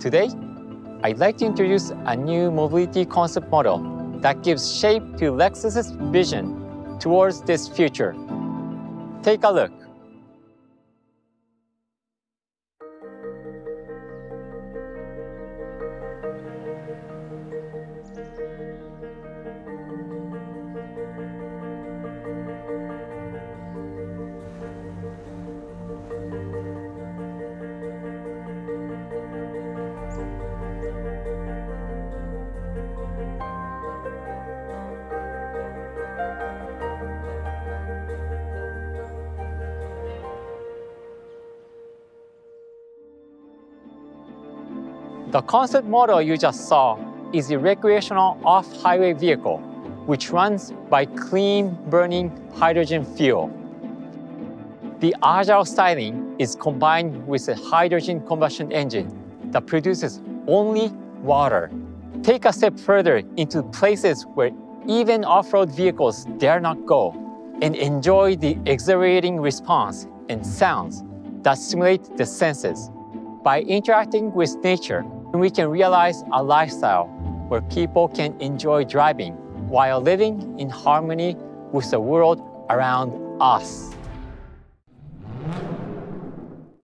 Today, I'd like to introduce a new mobility concept model that gives shape to Lexus's vision towards this future. Take a look. The concept model you just saw is a recreational off-highway vehicle which runs by clean burning hydrogen fuel. The agile styling is combined with a hydrogen combustion engine that produces only water. Take a step further into places where even off-road vehicles dare not go and enjoy the exhilarating response and sounds that stimulate the senses. By interacting with nature, we can realize a lifestyle where people can enjoy driving while living in harmony with the world around us.